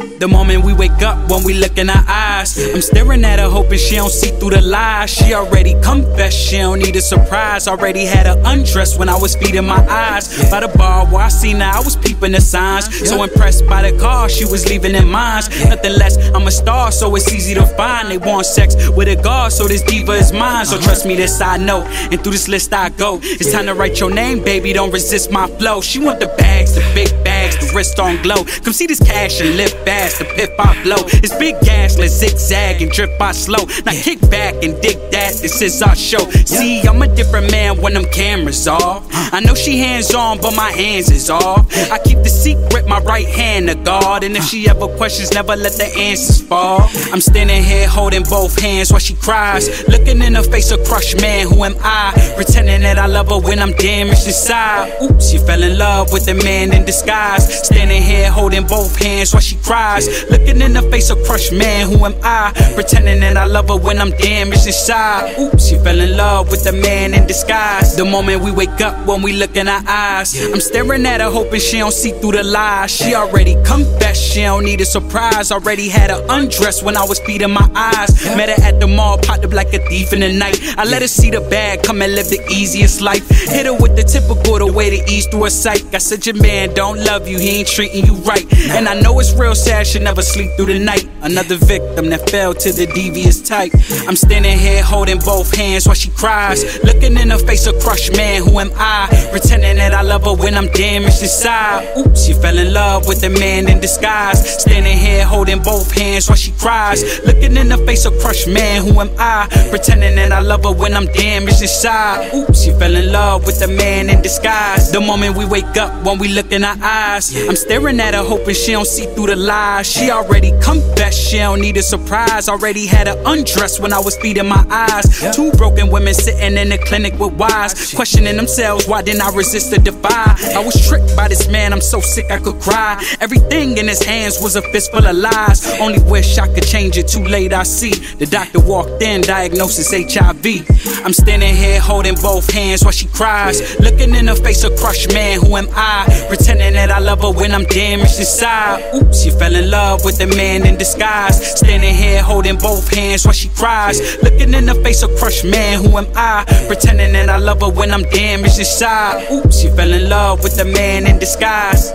The moment we wake up, when we look in her eyes, I'm staring at her, hoping she don't see through the lies. She already confessed, she don't need a surprise. Already had her undressed when I was feeding my eyes. By the bar where I seen her, I was peeping the signs. So impressed by the car, she was leaving in minds. Nothing less, I'm a star, so it's easy to find. They want sex with a god, so this diva is mine. So trust me, this I know. And through this list I go. It's time to write your name, baby. Don't resist my flow. She want the bags, the big bags, the wrist on glow. Come see this cash and live fast, the piff I blow. It's big gas, let's zigzag and drip by slow. Now kick back and dig that, this is our show. See, I'm a different man when them cameras off. I know she hands on, but my hands is off. I keep the secret, my right hand to guard. And if she ever questions, never let the answers fall. I'm standing here holding both hands while she cries. Looking in her face, a crushed man, who am I? Pretending that I love her when I'm damaged inside. Oops, you fell in love with a man in disguise. Standing here holding both hands while she cries. Looking in the face, of crushed man, who am I? Pretending that I love her when I'm damaged inside. Oops, she fell in love with a man in disguise. The moment we wake up, when we look in our eyes, I'm staring at her, hoping she don't see through the lies. She already confessed, she don't need a surprise. Already had her undressed when I was feeding my eyes. Met her at the mall, popped up like a thief in the night. I let her see the bag, come and live the easiest life. Hit her with the typical, the way to ease through a sight. I said, Your man don't love you, he ain't treating you right. And I know it's real sad, should never sleep through the night. Another victim that fell to the devious type. I'm standing here holding both hands while she cries. Looking in her face, a crushed man, who am I? Pretending that I love her when I'm damaged inside. Oops, she fell in love with a man in disguise. Standing here holding both hands while she cries. Looking in her face, a crushed man, who am I? Pretending that I love her when I'm damaged inside. Oops, she fell in love with a man in disguise. The moment we wake up, when we look in her eyes, I'm staring at her, hoping she don't see through the lies. She already confessed, she don't need a surprise. Already had her undressed when I was feeding my eyes. Two broken women sitting in the clinic with wives, questioning themselves, why didn't I resist the divide? I was tricked by this man, I'm so sick I could cry. Everything in his hands was a fistful of lies. Only wish I could change it, too late I see. The doctor walked in, diagnosis HIV. I'm standing here holding both hands while she cries. Looking in her face, a crushed man, who am I? Pretending that I love her when I'm damaged inside. Oops, she fell in love with a man in disguise. Standing here holding both hands while she cries. Looking in the face, a crushed man, who am I? Pretending that I love her when I'm damaged inside. Oops, she fell in love with a man in disguise.